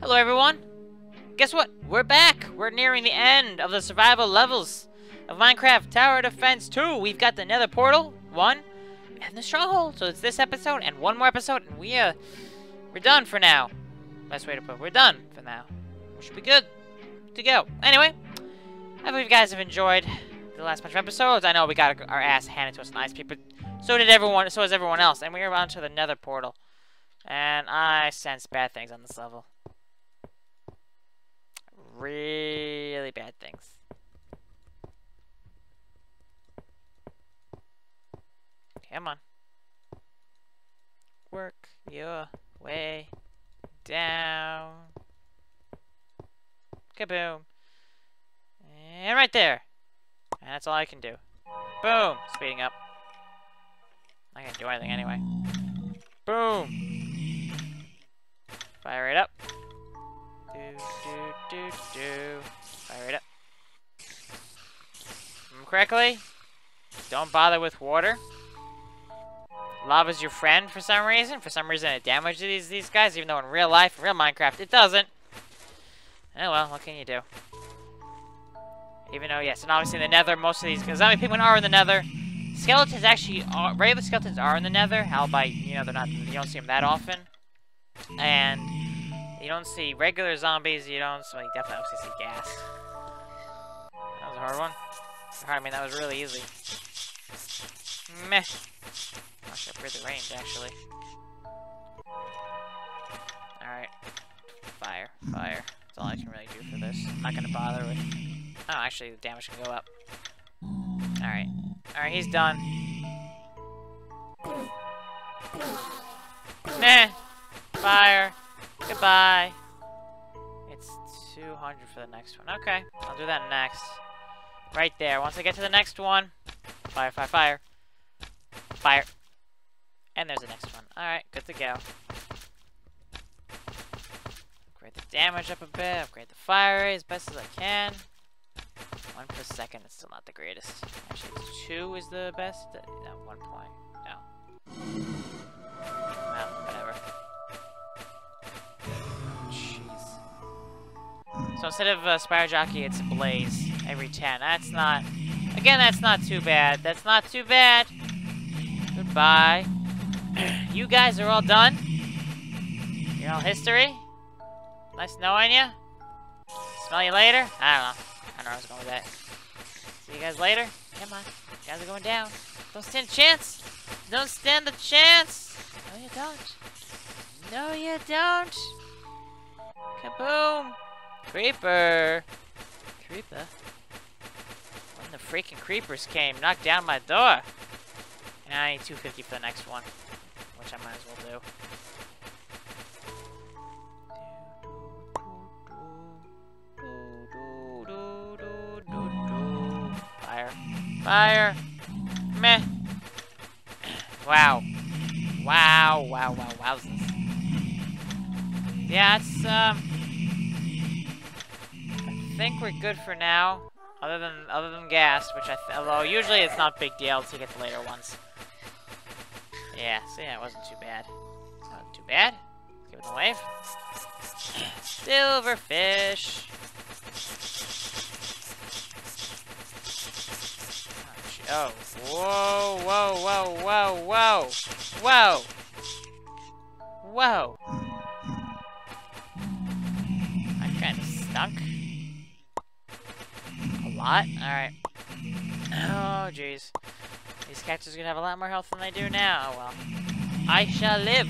Hello, everyone. Guess what? We're back. We're nearing the end of the survival levels of Minecraft Tower Defense 2. We've got the Nether Portal, one, and the Stronghold. So it's this episode and one more episode, and we, uh, we're done for now. Best way to put it. We're done for now. We should be good to go. Anyway, I hope you guys have enjoyed the last bunch of episodes. I know we got our ass handed to us in Ice Peak, but so did everyone, so has everyone else. And we are on to the Nether Portal. And I sense bad things on this level. Really bad things. Come on. Work your way down. Kaboom. And right there. And that's all I can do. Boom! Speeding up. I can't do anything anyway. Boom! Fire it up. Do, do, do, do. Fire it up. Remember correctly? Don't bother with water. Lava's your friend for some reason. For some reason it damages these, these guys, even though in real life, real Minecraft, it doesn't. Oh well, what can you do? Even though, yes, and obviously in the nether, most of these zombie pigmen are in the nether. Skeletons actually are, regular skeletons are in the nether, albeit, you know, they're not, you don't see them that often. And you don't see regular zombies, you don't, so you definitely see ghast. That was a hard one. I mean, that was really easy. Meh. I should upgrade the range, actually. Alright. Fire. Fire. That's all I can really do for this. I'm not gonna bother with... Oh, actually, the damage can go up. Alright. Alright, he's done. Meh! Fire! Goodbye! It's 200 for the next one. Okay, I'll do that next. Right there. Once I get to the next one, fire, fire, fire. Fire. And there's the next one. Alright, good to go. Upgrade the damage up a bit, upgrade the fire rate as best as I can. One per second is still not the greatest. Actually, two is the best. No, one point. No. So instead of uh, Spider Jockey, it's a Blaze every 10. That's not... Again, that's not too bad. That's not too bad. Goodbye. you guys are all done. You're all history. Nice knowing you. Smell you later. I don't know. I don't know where I was going with that. See you guys later. Come on. You guys are going down. Don't stand a chance. Don't stand a chance. No, you don't. No, you don't. Kaboom. Creeper. Creeper? When the freaking creepers came, knocked down my door. And I need 250 for the next one. Which I might as well do. Fire. Fire! Meh. Wow. Wow, wow, wow, wowzers. Yeah, it's, um... I think we're good for now. Other than, other than ghast, which I, although usually it's not big deal to get the later ones. Yeah, so yeah, it wasn't too bad. Not too bad. Give it a wave. Silverfish. Oh, whoa, whoa, whoa, whoa, whoa, whoa, whoa. Lot? Alright. Oh, jeez. These cactus are gonna have a lot more health than they do now. Well. I shall live.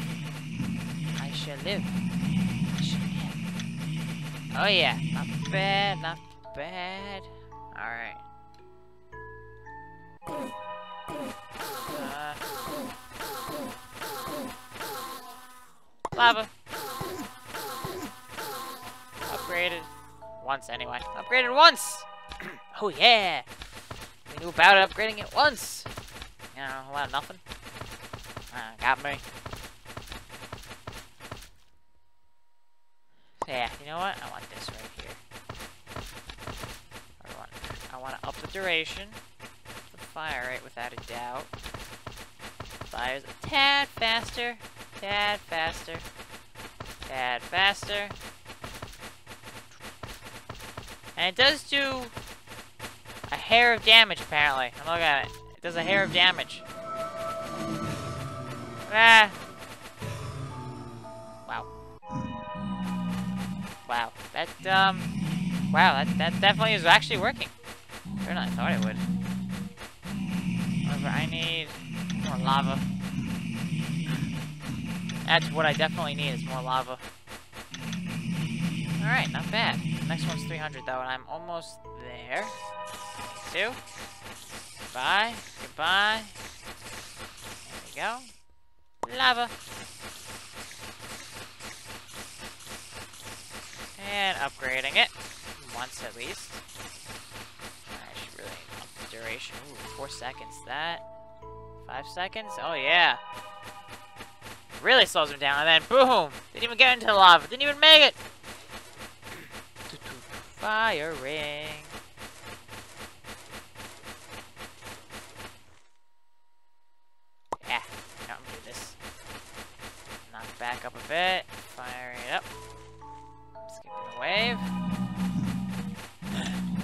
I shall live. I shall live. Oh, yeah. Not bad, not bad. Alright. Uh, lava. Upgraded. Once, anyway. Upgraded once! Oh, yeah! We knew about it upgrading it once! You know, a lot of nothing. Uh, got me. Yeah, you know what? I want this right here. I want, I want to up the duration fire rate without a doubt. Fire's a tad faster, tad faster. Tad faster. And it does do hair of damage, apparently. I'm at it. It does a hair of damage. Ah. Wow. Wow. That, um... Wow, that, that definitely is actually working. Better than I thought it would. However, I need more lava. That's what I definitely need, is more lava. Alright, not bad. Next one's 300 though, and I'm almost there. Two. Goodbye. Goodbye. There we go. Lava. And upgrading it. Once at least. I should really up the duration. Ooh, four seconds. That. Five seconds? Oh yeah. Really slows him down, and then boom! Didn't even get into the lava. Didn't even make it! Fire Yeah,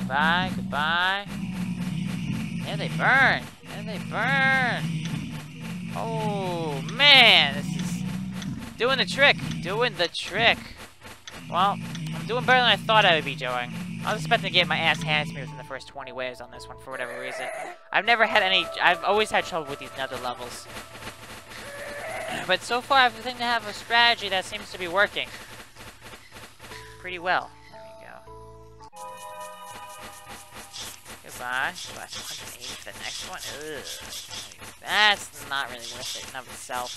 Goodbye, goodbye. Yeah, they burn. Yeah, they burn. Oh, man. This is doing the trick. Doing the trick. Well, I'm doing better than I thought I would be doing. I was expecting to get my ass handed to me within the first 20 waves on this one for whatever reason. I've never had any... I've always had trouble with these nether levels. But so far, I seem to have a strategy that seems to be working. Pretty well. Goodbye. 180 for the next one. Ugh. That's not really worth it in of itself.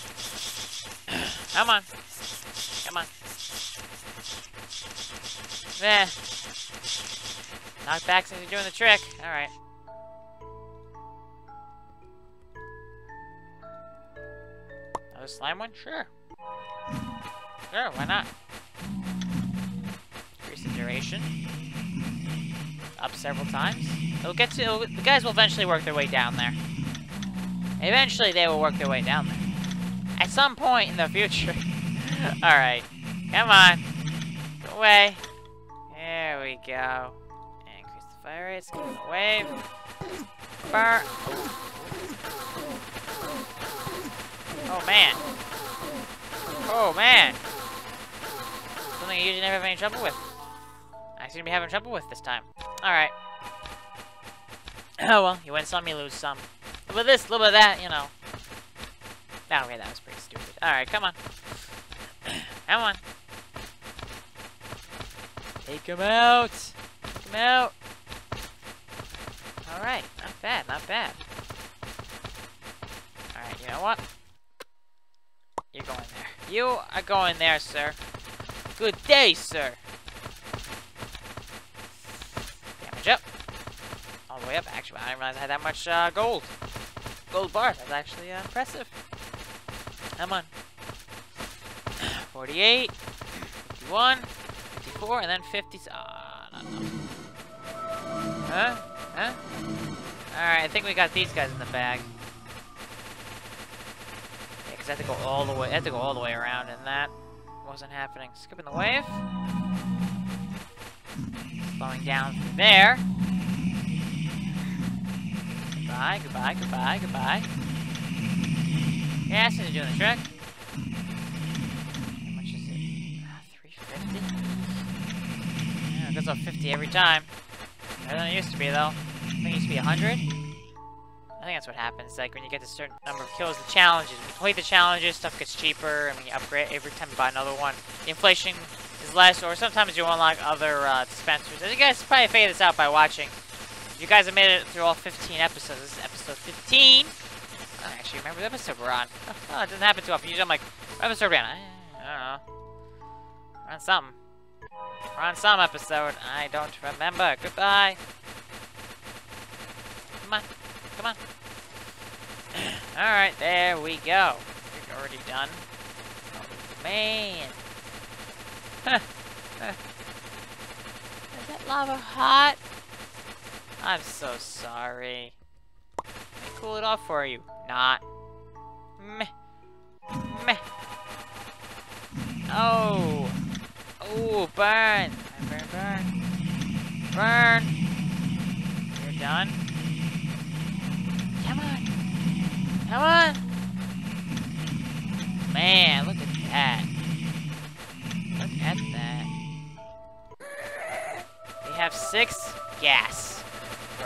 Come on. Come on. There. Knock back since you're doing the trick. Alright. Another slime one? Sure. Sure, why not? Increase the duration. Up several times. It'll get to, it'll, the guys will eventually work their way down there. Eventually they will work their way down there. At some point in the future. Alright. Come on. Go away. There we go. Increase the fire rate, wave. Burn. Oh man. Oh man. Something I usually never have any trouble with. I seem to be having trouble with this time. Alright. Oh well, you win some, you lose some. A little this, a little bit of that, you know. Oh, okay, that was pretty stupid. Alright, come on. come on. Take him out! Take him out! Alright, not bad, not bad. Alright, you know what? You're going there. You are going there, sir. Good day, sir. Damage up. All the way up. Actually, I didn't realize I had that much uh, gold. Gold bars. That's actually uh, impressive. Come on. 48, 51, 54, and then 50. Ah, not enough. Huh? Huh? Alright, I think we got these guys in the bag. Because I had to go all the way I had to go all the way around and that wasn't happening. Skipping the wave. Slowing down from there. Goodbye, goodbye, goodbye, goodbye. Yeah, since doing the trick. How much is it? Uh, 350? Yeah, it goes up 50 every time. Better than it used to be, though. I think it used to be 100? I think that's what happens. Like, when you get a certain number of kills, the challenges. When you complete the challenges, stuff gets cheaper. I mean, you upgrade every time you buy another one. The inflation is less, or sometimes you unlock other uh, dispensers. And you guys probably figure this out by watching. You guys have made it through all 15 episodes. This is episode 15. I don't actually remember the episode we're on. Oh, it doesn't happen too often. Usually I'm like, what episode we're on? I, don't know. We're on something. We're on some episode. I don't remember. Goodbye. Come on. Come on. Alright, there we go. You're already done. Oh, man. Is that lava hot? I'm so sorry. Me cool it off for you. Not. Meh. Meh. Oh. burn! Burn, burn, burn. Burn! You're done? Come on! Come on! Man, look at that. Look at that. We have six ghast.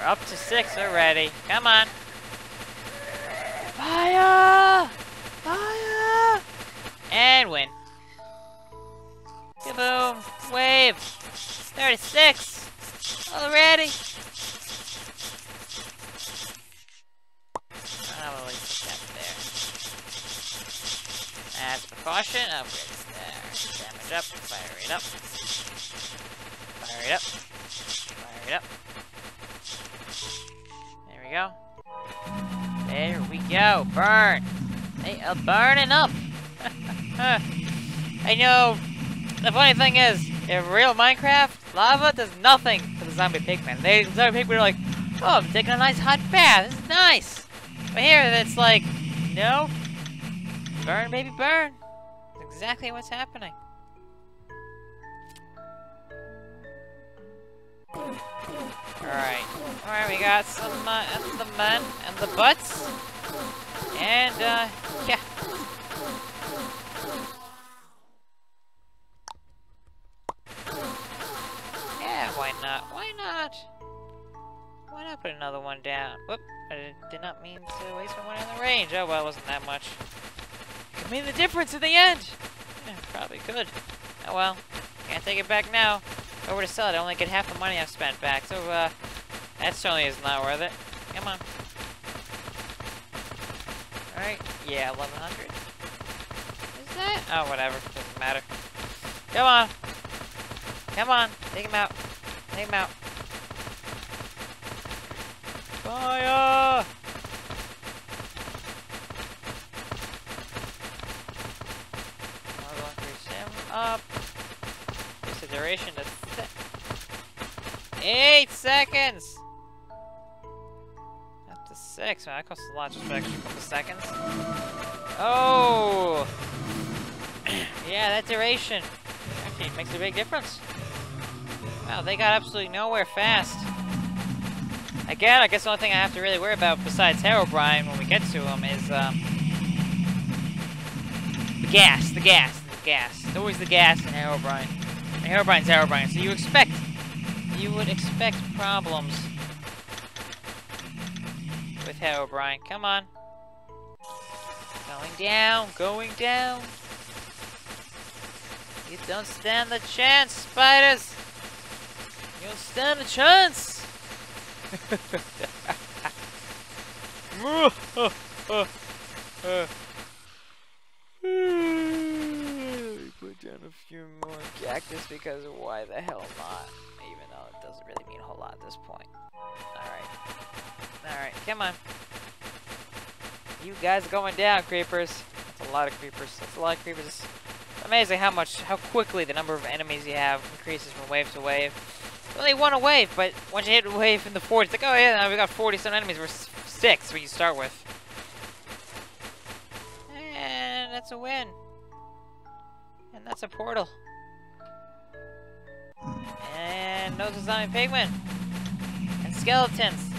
We're up to six already. Come on. Fire! Fire! And win. Kaboom! Wave! 36! Already! Put that there. As precaution, upgrades Damage up, fire it up. Fire it up. Fire it up. There we go. There we go. Burn! They are burning up! I know. The funny thing is, in real Minecraft, lava does nothing to the zombie pigmen. They the zombie pigmen are like, oh, I'm taking a nice hot bath. This is nice. But here, it's like, no. Burn, baby, burn. Exactly what's happening. Alright. Alright, we got some uh, and the men and the butts. And, uh, yeah. Yeah, why not? Why not? Why not put another one down? Whoop, I did not mean to waste my money on the range. Oh, well, it wasn't that much. Could mean the difference in the end. Yeah, probably could. Oh, well. Can't take it back now. If I were to sell it, I only get half the money I've spent back. So, uh, that certainly is not worth it. Come on. Alright, yeah, 1100. Is that? Oh, whatever. Doesn't matter. Come on. Come on. Take him out. Take him out. Fire! Up. Gives the duration to th eight seconds. Up to six. Man, that costs a lot just for extra couple seconds. Oh! yeah, that duration actually makes a big difference. Wow, they got absolutely nowhere fast. Again, I guess the only thing I have to really worry about besides Herobrine when we get to him is um, the ghast, the ghast, the ghast. It's always the ghast in Herobrine. And Herobrine's Herobrine, so you expect, you would expect problems with Herobrine. Come on. Going down, going down. You don't stand the chance, spiders. You don't stand a chance. Put down a few more cactus because why the hell not? Doesn't really mean a whole lot at this point. Alright. Alright, come on. You guys are going down, creepers. That's a lot of creepers. That's a lot of creepers. It's amazing how much, how quickly the number of enemies you have increases from wave to wave. Only one a wave, but once you hit a wave in the 40, it's like, oh yeah, now we got 40 some enemies. We're six when you start with. And that's a win. And that's a portal. And those are zombie pigmen. And skeletons.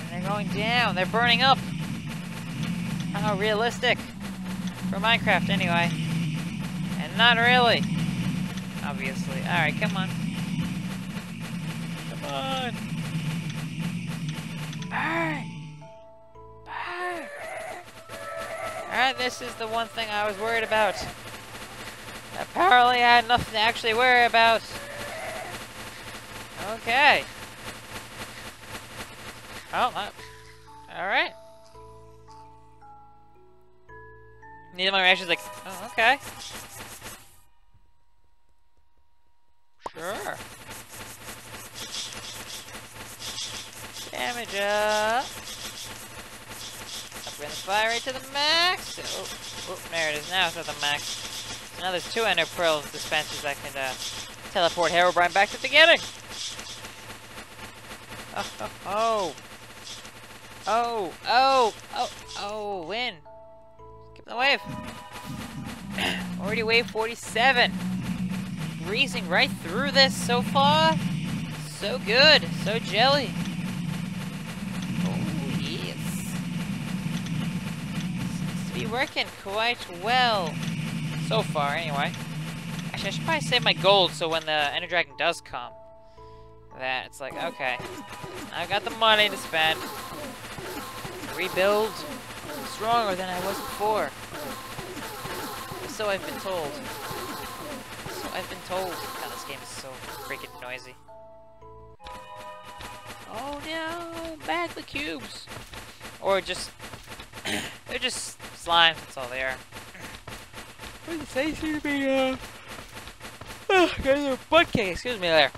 And they're going down. They're burning up. How realistic. For Minecraft, anyway. And not really. Obviously. Alright, come on. Come on. Burn. Burn. Alright, this is the one thing I was worried about. Apparently I had nothing to actually worry about. Okay. Oh, alright. Neither of my reactions like, oh, okay. Sure. Damage up. Upgrade the fire rate to the max. Oh, oh, there it is now, at the max. Now there's two Ender Pearl dispensers that can uh, teleport Herobrine back to the beginning. Oh, oh, oh. Oh, oh, oh, win. Skip the wave. Already wave 47. breezing right through this so far. So good. So jelly. Oh, yes. Seems to be working quite well. So far, anyway. Actually, I should probably save my gold so when the Ender Dragon does come, that it's like, okay, I've got the money to spend. Rebuild stronger than I was before. So I've been told. So I've been told. God, this game is so freaking noisy. Oh no, back the cubes. Or just, they're just slime, that's all they are. What did they seem to be, uh, oh, guys butt cake, excuse me there.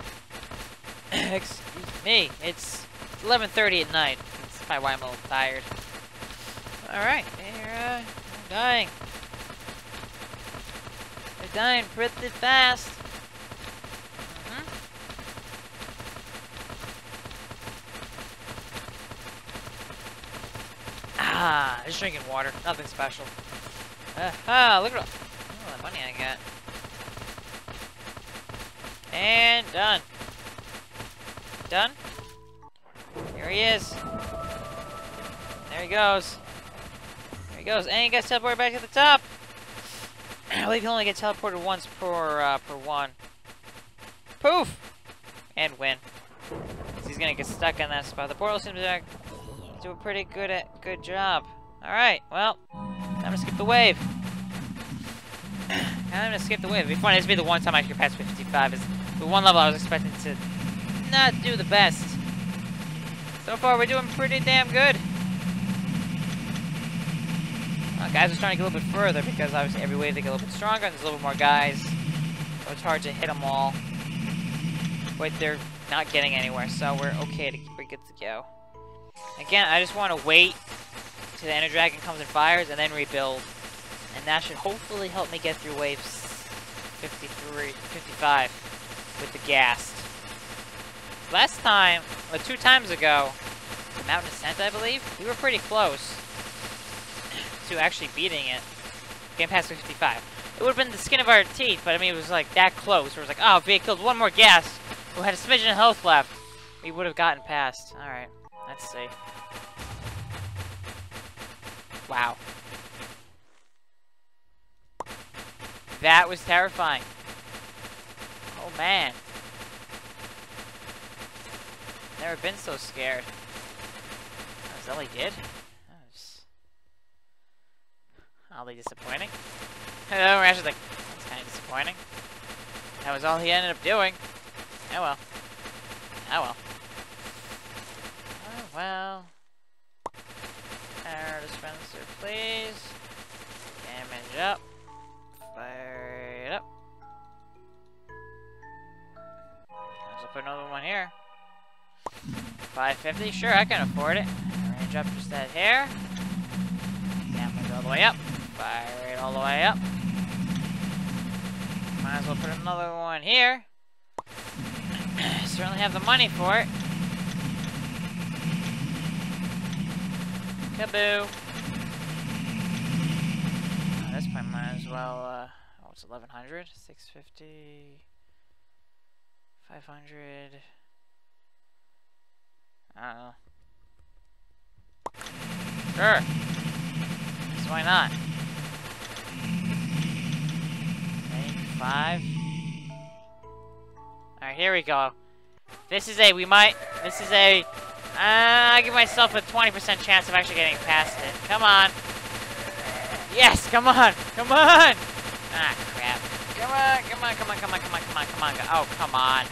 excuse me, it's 11.30 at night. That's probably why I'm a little tired. Alright, they're, uh, dying. They're dying pretty fast. Mm -hmm. Ah, just drinking water. Nothing special. Uh, ah, look at all, all the money I got. And done. Done? Here he is. There he goes. There he goes. And he gets teleported back to the top. I believe he only gets teleported once per uh, per one. Poof! And win. He's gonna get stuck in that spot. The portal seems to do a pretty good at good job. All right, well, time to skip the wave. I'm gonna skip the wave. It'd be funny. This would be the one time I can pass 55. Is the one level I was expecting to not do the best. So far, we're doing pretty damn good. Uh, guys are starting to get a little bit further because obviously every wave they get a little bit stronger and there's a little bit more guys. So it's hard to hit them all. But they're not getting anywhere, so we're okay to we're good to go. Again, I just want to wait till the Ender Dragon comes and fires and then rebuild. And that should hopefully help me get through waves 53, 55 with the ghast. Last time, or two times ago, Mountain Ascent, I believe, we were pretty close to actually beating it. Game past 55. It would have been the skin of our teeth, but I mean, it was like that close. It was like, oh, if we had killed one more ghast who had a smidgen of health left, we would have gotten past. Alright, let's see. Wow. That was terrifying. Oh, man. Never been so scared. Oh, is that all he did? That was oddly disappointing. we're actually like, that's kind of disappointing. That was all he ended up doing. Oh well. Oh well. Oh well. Air dispenser, please. Damage up. 550, sure, I can afford it. Range up just that hair. Damage all the way up. Fire it all the way up. Might as well put another one here. Certainly have the money for it. Kaboo. Oh, this point might as well, uh, oh, it's 1100, 650, 500. I know. Sure. So why not? Five. Alright, here we go. This is a, we might, this is a, uh, I give myself a 20% chance of actually getting past it. Come on. Yes, come on, come on. Ah, crap. Come on, come on, come on, come on, come on, come on, come on. Oh, come on.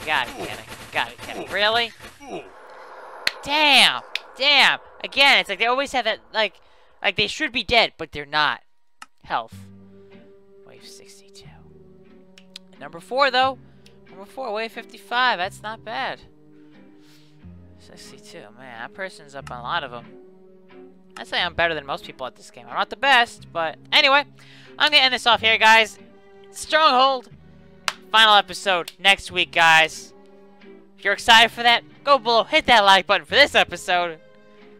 You gotta be kidding. You gotta be kidding. Got it, it. Really? Damn! Damn! Again, it's like they always have that, like, like they should be dead, but they're not. Health. Wave 62. Number 4, though. Number 4, wave 55. That's not bad. 62. Man, that person's up on a lot of them. I'd say I'm better than most people at this game. I'm not the best, but anyway. I'm going to end this off here, guys. Stronghold. Final episode next week, guys. If you're excited for that, go below, hit that like button for this episode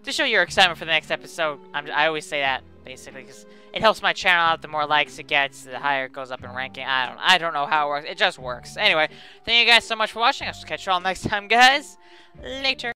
to show your excitement for the next episode. I'm, I always say that basically, because it helps my channel out. The more likes it gets, the higher it goes up in ranking. I don't, I don't know how it works. It just works. Anyway, thank you guys so much for watching. I'll catch you all next time, guys. Later.